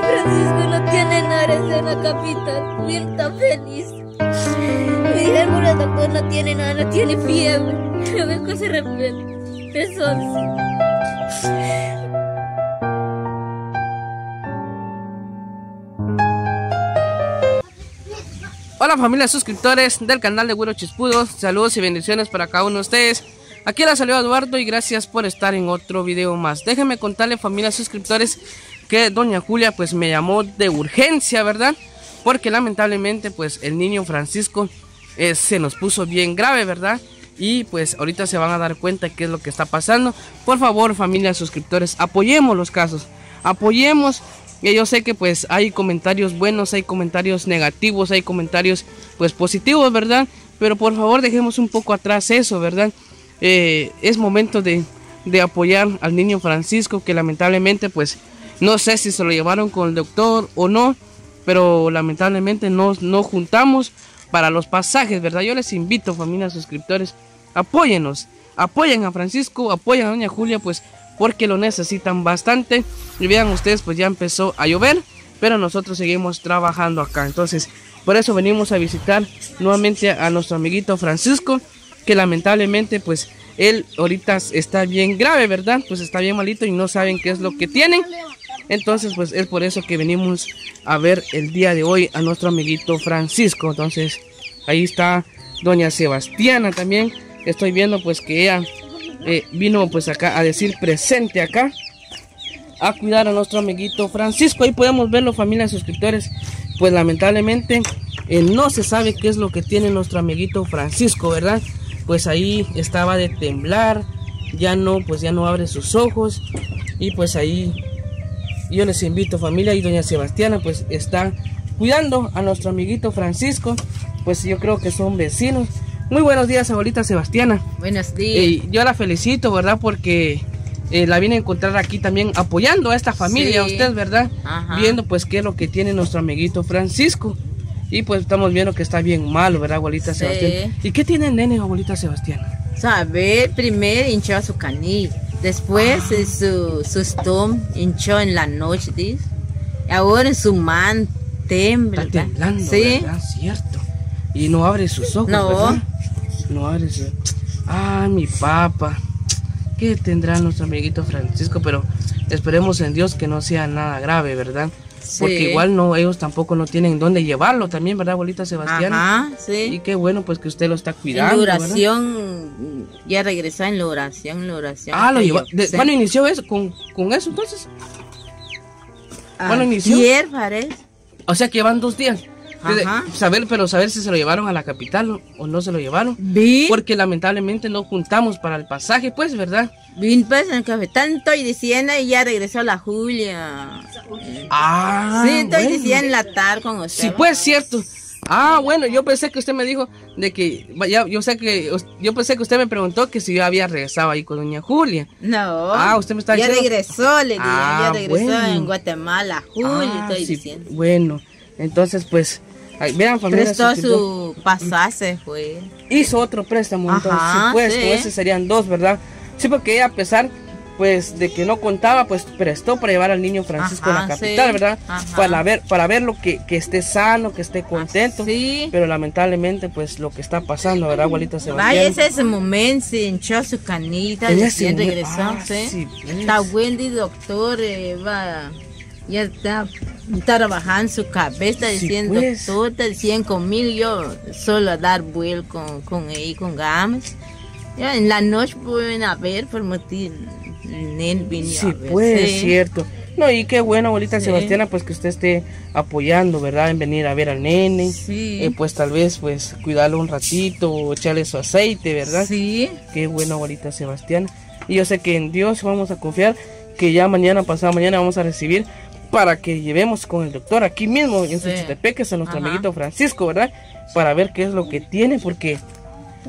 Francisco no tiene nada en la capital. Está feliz. Me dijeron el doctor no tiene nada, no tiene fiebre. Lo veo que se repente. Eso Hola familia suscriptores del canal de Güero Chispudo, saludos y bendiciones para cada uno de ustedes. Aquí la salió Eduardo y gracias por estar en otro video más. Déjenme contarle familia suscriptores que doña Julia pues me llamó de urgencia, ¿verdad? Porque lamentablemente pues el niño Francisco eh, se nos puso bien grave, ¿verdad? Y pues ahorita se van a dar cuenta qué es lo que está pasando. Por favor familia suscriptores, apoyemos los casos, apoyemos yo sé que pues hay comentarios buenos, hay comentarios negativos, hay comentarios pues positivos, ¿verdad? Pero por favor dejemos un poco atrás eso, ¿verdad? Eh, es momento de, apoyar al niño Francisco que lamentablemente pues no sé si se lo llevaron con el doctor o no, pero lamentablemente no, no juntamos para los pasajes, ¿verdad? Yo les invito, familia suscriptores, apóyenos, apoyen a Francisco, apoyen a doña Julia, pues porque lo necesitan bastante. Y vean ustedes, pues ya empezó a llover, pero nosotros seguimos trabajando acá. Entonces, por eso venimos a visitar nuevamente a nuestro amiguito Francisco, que lamentablemente, pues él ahorita está bien grave, ¿verdad? Pues está bien malito y no saben qué es lo que tienen. Entonces, pues es por eso que venimos a ver el día de hoy a nuestro amiguito Francisco. Entonces, ahí está doña Sebastiana también. Estoy viendo pues que ella eh, vino pues acá a decir presente acá a cuidar a nuestro amiguito Francisco. Ahí podemos verlo, familia suscriptores. Pues lamentablemente eh, no se sabe qué es lo que tiene nuestro amiguito Francisco, ¿verdad? Pues ahí estaba de temblar, ya no, pues ya no abre sus ojos. Y pues ahí yo les invito familia y doña Sebastiana pues está cuidando a nuestro amiguito Francisco. Pues yo creo que son vecinos. Muy buenos días, abuelita Sebastiana. Buenos días. Eh, yo la felicito, ¿verdad? Porque eh, la vine a encontrar aquí también apoyando a esta familia, a usted, ¿verdad? Viendo pues qué es lo que tiene nuestro amiguito Francisco. Y pues estamos viendo que está bien malo, ¿verdad, abuelita Sebastiana? ¿Y qué tiene el nene, abuelita Sebastiana? Sabe, primero hinchó su canil, después ah. su, su estómago hinchó en la noche, ¿dice? Ahora en su man tembla. Está temblando, ¿Sí? ¿verdad? Cierto. Y no abre sus ojos, no. ¿verdad? No abre Ah, mi papá. ¿Qué tendrá nuestro amiguito Francisco? Pero esperemos en Dios que no sea nada grave, ¿verdad? Porque igual no, ellos tampoco no tienen dónde llevarlo también, ¿verdad, abuelita Sebastián? Ajá, sí. Y qué bueno pues que usted lo está cuidando. En la oración, ya regresó en la oración, en la oración. Ah, lo llevó. ¿Cuándo inició eso? ¿Con, con eso entonces? ¿Cuándo inició? Ayer parece. O sea que llevan dos días. Saber, pero saber si se lo llevaron a la capital o no se lo llevaron. Porque lamentablemente no juntamos para el pasaje, pues, ¿verdad? Vin pues en el capitán estoy diciendo y ya regresó la Julia. Ah. Sí, estoy diciendo la tarde con usted. Sí, pues cierto. Ah, bueno, yo pensé que usted me dijo de que ya, yo sé que yo pensé que usted me preguntó que si yo había regresado ahí con doña Julia. No. Ah, usted me está diciendo. Ya regresó, le dije, ya ah, regresó en Guatemala, Julia, ah, estoy diciendo. Bueno, entonces pues vean familia. Prestó su pasaje, fue. Hizo otro préstamo, entonces, pues, ese serían dos, ¿verdad? Sí, porque a pesar, pues, de que no contaba, pues, prestó para llevar al niño Francisco a la capital, ¿verdad? Para ver, para verlo que, que esté sano, que esté contento. Sí. Pero lamentablemente, pues, lo que está pasando, ¿verdad, abuelita Sebastián? Vaya, ese, ese momento se hinchó su canita, recién regresó, ah, ¿sí? Pues. Está Wendy, doctor, eh, va ya está trabajando su cabeza diciendo pues. todo, está conmigo, yo solo a dar vuelo con, con él, con Games. En la noche pueden a ver por motivo vino sí, pues, cierto. No, y qué bueno, abuelita Sebastiana, pues que usted esté apoyando, ¿verdad? En venir a ver al nene. Sí. Eh, pues tal vez, pues, cuidarlo un ratito, echarle su aceite, ¿verdad? Sí. Qué bueno, abuelita Sebastiana. Y yo sé que en Dios vamos a confiar, que ya mañana, pasado mañana, vamos a recibir para que llevemos con el doctor aquí mismo en Xochitepec, que es a nuestro amiguito Francisco, ¿verdad? Para ver qué es lo que tiene, porque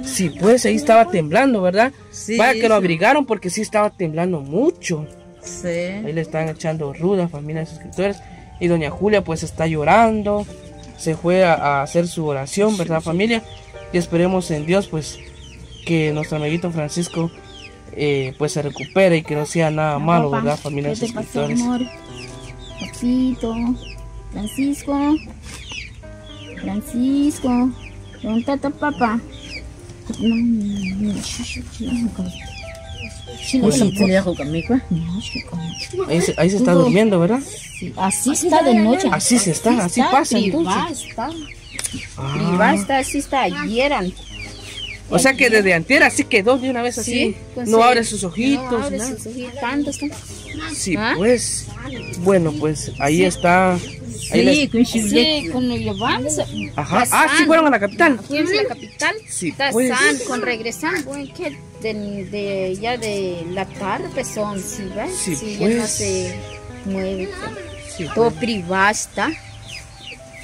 si pues ahí estaba temblando, ¿verdad? Sí, Vaya que lo abrigaron porque sí estaba temblando mucho. Sí. Ahí le están echando ruda, familia de suscriptores. Y doña Julia pues está llorando. Se fue a, hacer su oración, ¿verdad familia? Y esperemos en Dios pues que nuestro amiguito Francisco eh, pues se recupere y que no sea nada malo, ¿verdad? Familia de suscriptores. Papito, Francisco, Francisco, ¿dónde está tu papá? No, no, no, Ahí se, ahí se está durmiendo, ¿verdad? Sí, así está de noche. Así se está, así pasa entonces. está. Ah. Privada está, así está ayer. O sea que desde antier así quedó de una vez así. Sí, pues no sí. abre sus ojitos. No abre nada. sus ojitos. Sí, ¿Ah? pues. Bueno, pues ahí está. Ahí les- Sí, con Sí, cuando llevamos. Ajá. Ah, sí fueron a la capital. Fuimos a la capital. Sí, está pues. Con regresar, bueno, que de, de, ya de la tarde son, ¿sí ves? Sí, ya no pues. se mueve. Sí, Todo pues. privado está.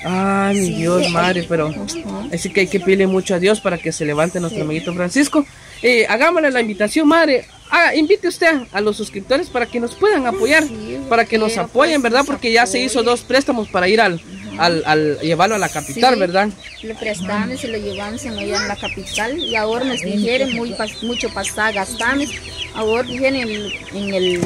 Ay, mi Sí. Dios, madre, pero. Ajá. Así que hay que pedirle mucho a Dios para que se levante nuestro amiguito Francisco. Eh, hagámosle la invitación, madre. Haga- invite usted a los suscriptores para que nos puedan apoyar, Sí, para que nos quiero, apoyen, pues, ¿verdad? Porque ya se hizo dos préstamos para ir al, al, al llevarlo a la capital, Sí. ¿verdad? Lo prestamos y lo llevamos en en la capital y ahora nos dijeron muy mucho pasar gastamos. Ahora dijeron en el, en el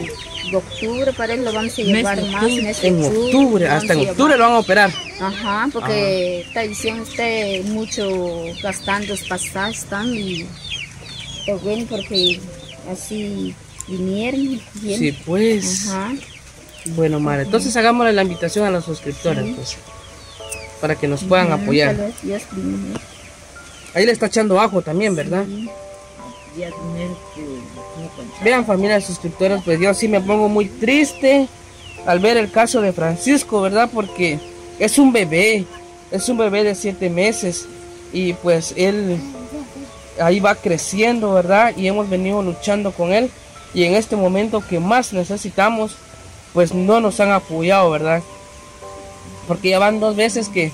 de octubre para él lo vamos a llevar de más mes de En octubre, hasta en octubre lo van a operar. Ajá, porque está diciendo usted mucho gastando pasajes están y es bueno porque así vinieron bien. Sí, pues. Ajá. Bueno, madre, entonces hagámosle la invitación a los suscriptores, pues, para que nos puedan apoyar. Dios primero. Ahí le está echando ajo también, ¿verdad? Ya tener que no contar. Vean familia de suscriptores, pues yo sí me pongo muy triste al ver el caso de Francisco, ¿verdad? Porque es un bebé, es un bebé de siete meses y pues él ahí va creciendo, ¿verdad? Y hemos venido luchando con él y en este momento que más necesitamos, pues no nos han apoyado, ¿verdad? Porque ya van dos veces que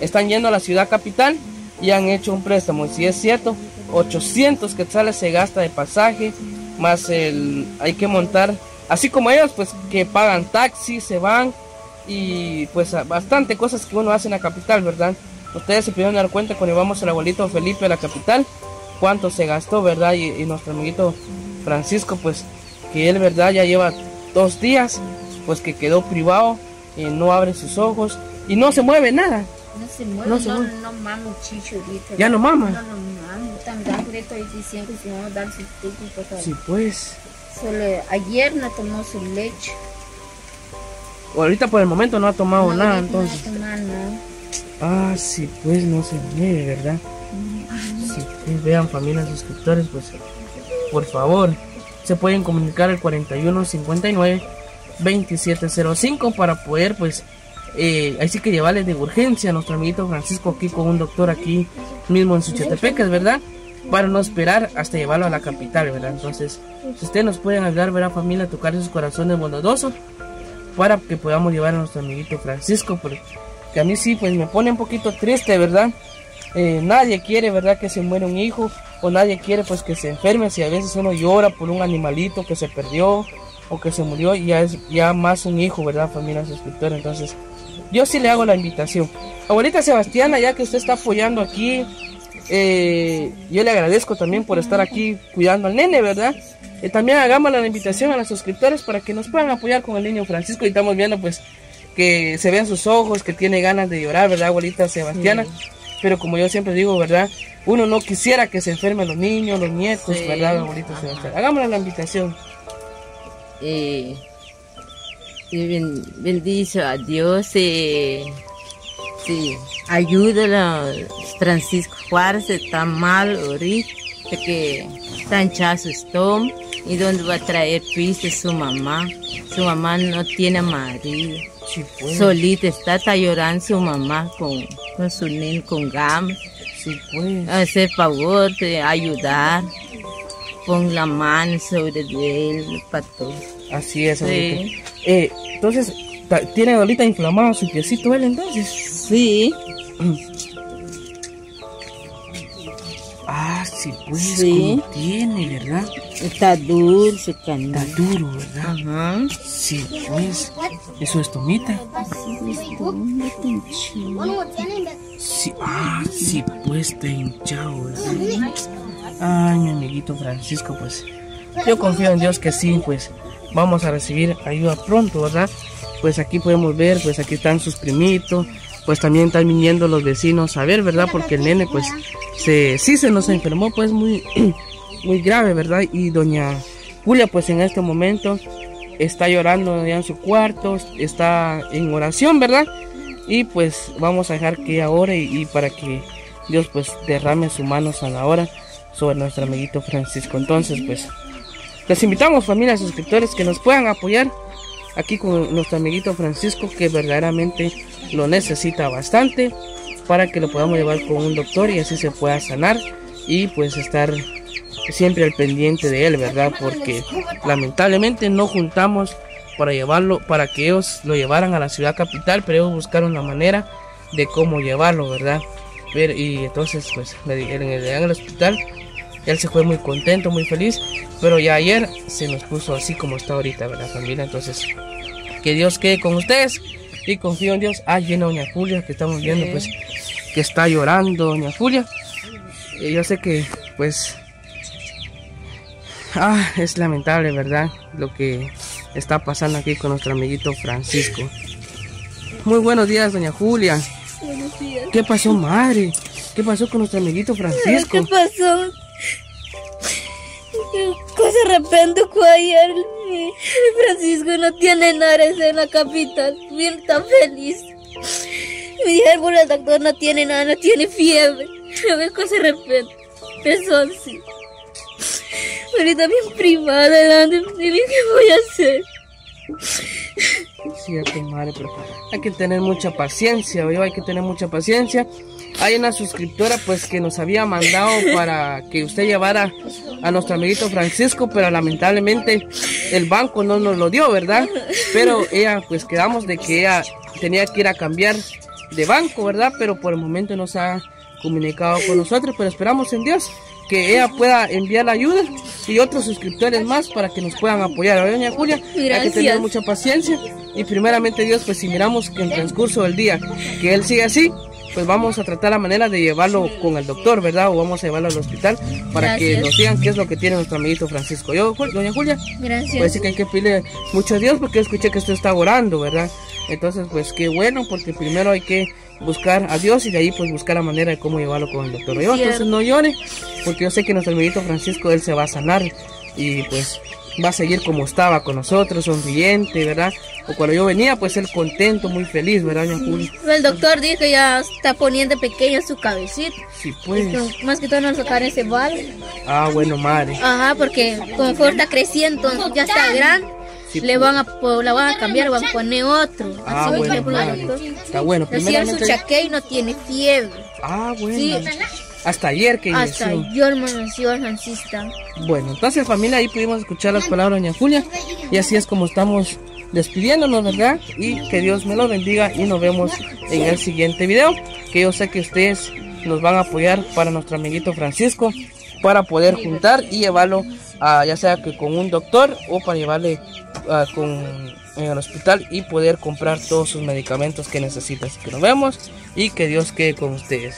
están yendo a la ciudad capital y han hecho un préstamo. Y si es cierto, 800 quetzales se gasta de pasaje, más el hay que montar, así como ellos, pues que pagan taxi, se van y pues bastante cosas que uno hace en la capital, ¿verdad? Ustedes se pudieron dar cuenta cuando íbamos al abuelito Felipe a la capital, cuánto se gastó, ¿verdad? Y, y nuestro amiguito Francisco, pues que él, ¿verdad? Ya lleva dos días, pues que quedó privado, y no abre sus ojos y no se mueve nada. No se mueve, No no, se no, chicho ahorita. Ya no mama. No, no diciendo que si vamos a dar sus. Sí, pues. Solo ayer no tomó su leche. Ahorita por el momento no ha tomado No, nada, no entonces. nada. Ah, sí, pues no se mueve, ¿verdad? Vean familias suscriptores, pues por favor, se pueden comunicar al 4159 2705 para poder, pues, eh, así que llevarles de urgencia a nuestro amiguito Francisco aquí con un doctor aquí mismo en Suchetepeques, ¿verdad? Para no esperar hasta llevarlo a la capital, ¿verdad? Entonces, si ustedes nos pueden ayudar, ¿verdad, familia? Tocar esos corazones bondadosos para que podamos llevar a nuestro amiguito Francisco, porque a mí sí, pues me pone un poquito triste, ¿verdad? Eh, nadie quiere, ¿verdad? Que se muera un hijo, o nadie quiere, pues, que se enferme, si a veces uno llora por un animalito que se perdió, o que se murió, y ya es ya más un hijo, ¿verdad? Familia suscriptora, entonces, yo sí le hago la invitación. Abuelita Sebastiana, ya que usted está apoyando aquí, eh, yo le agradezco también por estar aquí cuidando al nene, ¿verdad? Eh, también hagamos la invitación a los suscriptores para que nos puedan apoyar con el niño Francisco. Y estamos viendo, pues, que se vean sus ojos, que tiene ganas de llorar, ¿verdad, abuelita Sebastiana? Pero como yo siempre digo, ¿verdad? Uno no quisiera que se enfermen los niños, los nietos, Sí. ¿verdad, Sebastiana? Hagámosle la invitación. eh, y ben- bendice a Dios eh, sí, ayúdalo Francisco Juárez está mal ahorita que está hinchado su estómago y donde va a traer piste su mamá su mamá no tiene marido Sí, pues. solita está, está llorando su mamá con, con su niño con gama Sí, pues. hacer favor de ayudar pon la mano sobre él para todo Así es, Sí. Eh, entonces, ¿tiene ahorita inflamado su piecito él entonces? sí Ah, sí, pues. Sí. tiene, ¿verdad? Está dulce, Está canela. duro, ¿verdad? Ajá. Sí, pues. Eso es tomita. Sí, ah, sí, pues está hinchado. Ay, mi amiguito Francisco, pues. yo confío en Dios que sí, pues vamos a recibir ayuda pronto, ¿verdad? Pues aquí podemos ver, pues aquí están sus primitos, pues también están viniendo los vecinos a ver, ¿verdad? Porque el nene, pues, se, sí se nos enfermó, pues muy, muy grave, ¿verdad? Y doña Julia, pues en este momento está llorando ya en su cuarto, está en oración, ¿verdad? Y pues vamos a dejar que ahora y, para que Dios pues derrame su mano a la hora sobre nuestro amiguito Francisco. Entonces, pues les invitamos familia suscriptores que nos puedan apoyar aquí con nuestro amiguito Francisco que verdaderamente lo necesita bastante para que lo podamos llevar con un doctor y así se pueda sanar y pues estar siempre al pendiente de él, ¿verdad? Porque lamentablemente no juntamos para llevarlo, para que ellos lo llevaran a la ciudad capital, pero ellos buscaron la manera de cómo llevarlo, ¿verdad? Pero, y entonces pues en el, en el hospital él se fue muy contento, muy feliz, pero ya ayer se nos puso así como está ahorita, ¿verdad familia? Entonces, que Dios quede con ustedes y confío en Dios. Ah, llena doña Julia, que estamos viendo pues que está llorando doña Julia. Y yo sé que pues Ah, es lamentable, ¿verdad? Lo que está pasando aquí con nuestro amiguito Francisco. Muy buenos días, doña Julia. Buenos días. ¿Qué pasó, madre? ¿Qué pasó con nuestro amiguito Francisco? ¿Qué pasó? ¿Qué cosa de repente fue ayer? Francisco no tiene nada en la capital. Bien tan feliz. Me dijeron por el doctor no tiene nada, no tiene fiebre. ¿Qué cosa de repente? Así. Ahorita bien privada delante de mí, ¿qué voy a hacer? Cierto, madre, pero hay que tener mucha paciencia, ¿oyó? hay que tener mucha paciencia. Hay una suscriptora pues que nos había mandado para que usted llevara a nuestro amiguito Francisco, pero lamentablemente el banco no nos lo dio, ¿verdad? Pero ella pues quedamos de que ella tenía que ir a cambiar de banco, ¿verdad? Pero por el momento no se ha comunicado con nosotros, pero esperamos en Dios que ella pueda enviar la ayuda y otros suscriptores más para que nos puedan apoyar. ¿verdad, Doña Julia, hay que tener mucha paciencia y primeramente Dios, pues si miramos que en transcurso del día que él sigue así, pues vamos a tratar la manera de llevarlo con el doctor, ¿verdad? O vamos a llevarlo al hospital para que nos digan qué es lo que tiene nuestro amiguito Francisco. Yo, doña Julia, Gracias. pues sí que hay que pedirle mucho a Dios porque escuché que usted está orando, ¿verdad? Entonces, pues qué bueno, porque primero hay que buscar a Dios y de ahí pues buscar la manera de cómo llevarlo con el doctor. Yo, entonces no llore, porque yo sé que nuestro amiguito Francisco, él se va a sanar y pues va a seguir como estaba con nosotros, sonriente, ¿verdad? O cuando yo venía, pues él contento, muy feliz, ¿verdad, doña Julia? El doctor dijo que ya está poniendo pequeña su cabecita. Sí, pues. Que Más que todo no sacar ese bal. Ah, bueno, madre. Ajá, porque como está creciendo, ya está grande. Sí, Le van a, la van a cambiar, van a poner otro. Ah, Así bueno, el doctor. Está bueno, hicieron su chaqué y no tiene fiebre. Ah, bueno. Sí. Hasta ayer que Hasta inició. yo hermanació Francista. Bueno, entonces familia, ahí pudimos escuchar las palabras de doña Julia y así es como estamos despidiéndonos, ¿verdad? Y que Dios me lo bendiga y nos vemos en el siguiente video, que yo sé que ustedes nos van a apoyar para nuestro amiguito Francisco, para poder juntar y llevarlo a, ya sea que con un doctor o para llevarle ah, con en el hospital y poder comprar todos sus medicamentos que necesita. Así que nos vemos y que Dios quede con ustedes.